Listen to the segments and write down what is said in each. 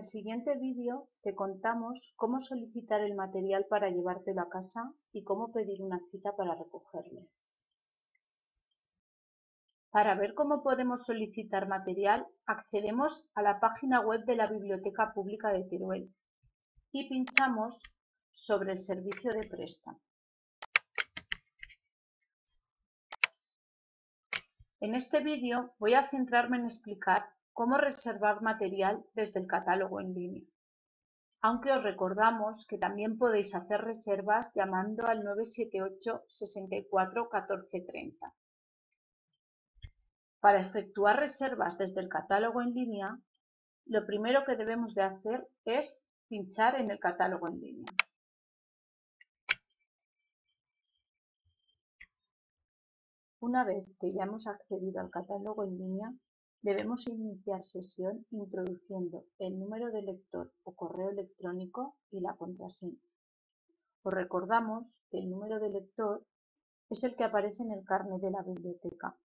el siguiente vídeo te contamos cómo solicitar el material para llevártelo a casa y cómo pedir una cita para recogerlo. Para ver cómo podemos solicitar material, accedemos a la página web de la Biblioteca Pública de Teruel y pinchamos sobre el servicio de préstamo. En este vídeo voy a centrarme en explicar cómo reservar material desde el catálogo en línea. Aunque os recordamos que también podéis hacer reservas llamando al 978 64 14 30. Para efectuar reservas desde el catálogo en línea, lo primero que debemos de hacer es pinchar en el catálogo en línea. Una vez que ya hemos accedido al catálogo en línea, debemos iniciar sesión introduciendo el número de lector o correo electrónico y la contraseña. Os recordamos que el número de lector es el que aparece en el carnet de la biblioteca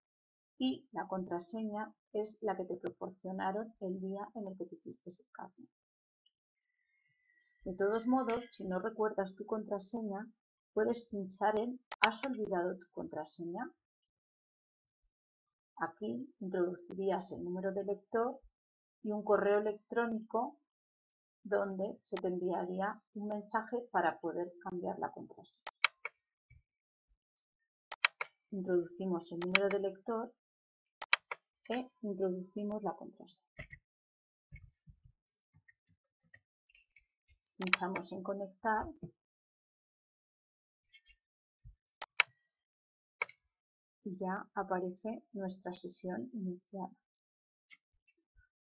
y la contraseña es la que te proporcionaron el día en el que te hiciste el carnet. De todos modos, si no recuerdas tu contraseña, puedes pinchar en ¿Has olvidado tu contraseña? Aquí introducirías el número de lector y un correo electrónico donde se te enviaría un mensaje para poder cambiar la contraseña. Introducimos el número de lector e introducimos la contraseña. Pinchamos en conectar y ya aparece nuestra sesión iniciada.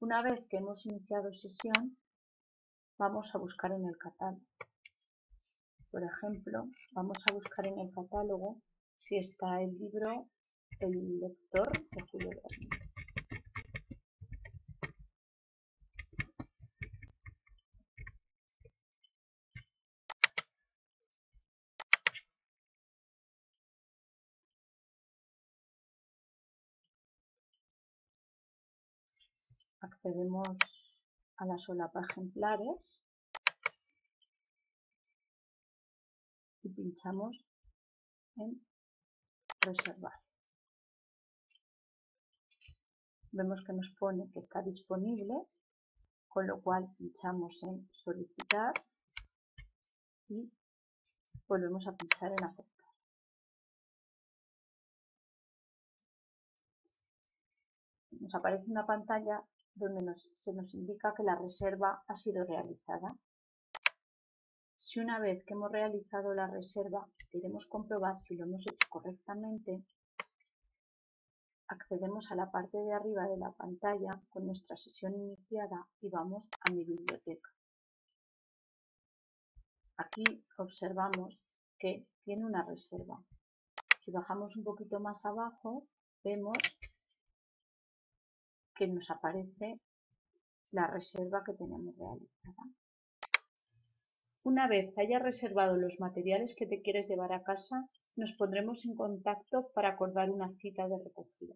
Una vez que hemos iniciado sesión, vamos a buscar en el catálogo. Por ejemplo, vamos a buscar en el catálogo si está el libro El lector de Julio Verne. Accedemos a la solapa ejemplares y pinchamos en reservar. Vemos que nos pone que está disponible, con lo cual pinchamos en solicitar y volvemos a pinchar en aceptar. Nos aparece una pantalla donde se nos indica que la reserva ha sido realizada. Si una vez que hemos realizado la reserva queremos comprobar si lo hemos hecho correctamente, accedemos a la parte de arriba de la pantalla con nuestra sesión iniciada y vamos a mi biblioteca. Aquí observamos que tiene una reserva. Si bajamos un poquito más abajo, vemos que nos aparece la reserva que tenemos realizada. Una vez hayas reservado los materiales que te quieres llevar a casa, nos pondremos en contacto para acordar una cita de recogida.